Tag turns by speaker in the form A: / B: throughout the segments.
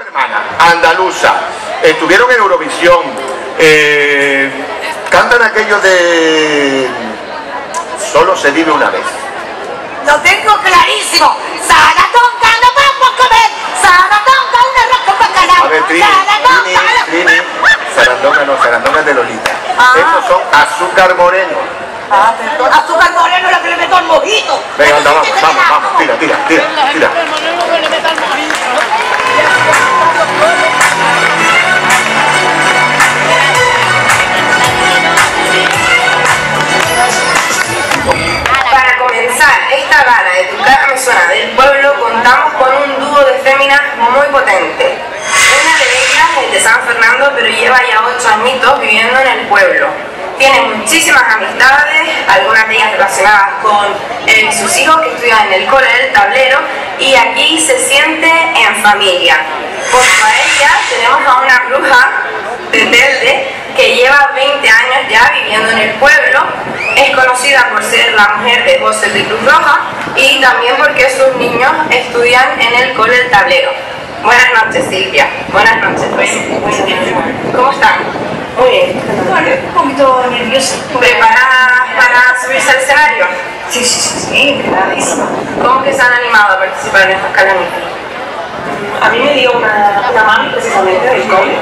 A: hermana andaluza estuvieron en Eurovisión eh, cantan aquello de solo se vive una vez.
B: Lo tengo clarísimo Saratonga no vamos a comer. Saratonga un arroz con bacalao
A: a ver Trini Trini Trini Sarandonga no Sarandonga es de Lolita.
B: Ah.
A: estos son azúcar moreno.
B: Ah, perdón. azúcar moreno la que le meto al mojito.
A: Venga anda vamos
B: Este
A: vamos vamos tira tira tira tira
C: Para comenzar esta gala de Tu suena del pueblo, contamos con un dúo de féminas muy potente. Una de ellas es de San Fernando, pero lleva ya ocho añitos viviendo en el pueblo. Tiene muchísimas amistades, algunas relacionadas con eh, sus hijos que estudian en el cole del tablero y aquí se siente en familia. A ella tenemos a una bruja de Telde que lleva 20 años ya viviendo en el pueblo. Es conocida por ser la mujer de José de Cruz Roja y también porque sus niños estudian en el cole del tablero. Buenas noches, Silvia. Buenas noches. ¿Cómo están? Muy bien.
D: un poquito nerviosa.
C: ¿Preparadas para subirse al escenario?
D: Sí, sí, sí, sí, preparadísima.
C: ¿Cómo que se han animado a participar en estas calamitas?
E: A mí me dio una, una mami precisamente del cole,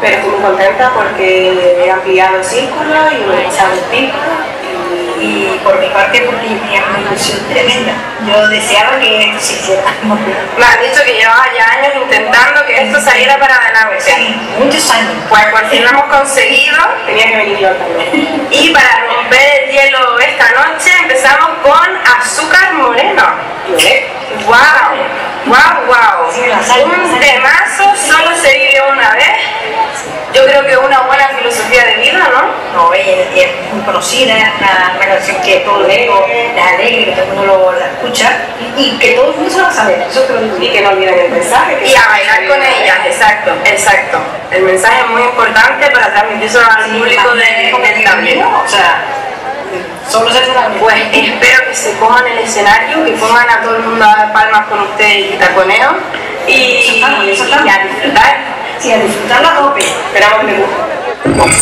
E: pero estoy muy contenta porque he ampliado el círculo y me he echado el pico.
D: Y por mi parte, porque tenía una ilusión tremenda. Yo deseaba que esto se hiciera.
C: Me has dicho que llevaba ya años intentando que esto saliera para adelante.
D: Sí,
C: Pues por fin lo hemos conseguido.
E: Tenía que venir yo también.
C: Y para romper el hielo esta noche empezamos con azúcar moreno. ¡Wow! ¡Wow, wow!
D: La
C: Un
D: la
C: temazo, solo se vive una vez. Yo creo que es una buena filosofía de vida, ¿no?
D: No, ella es muy conocida, una, una canción que todo el mundo es alegre, que todo el mundo lo, la escucha y, que todo el mundo se. Eso te lo digo.
E: Y que no olviden el mensaje.
C: Y a bailar con ellas, exacto, exacto. El mensaje es muy importante para transmitírselo al público de- del tablero.
D: O sea, solo se la
C: Pues espero que se cojan el escenario, que pongan a todo el mundo a dar palmas con ustedes y taconeo y, y, a disfrutar.
D: Sí, a disfrutarla a tope.
E: Esperamos que les guste.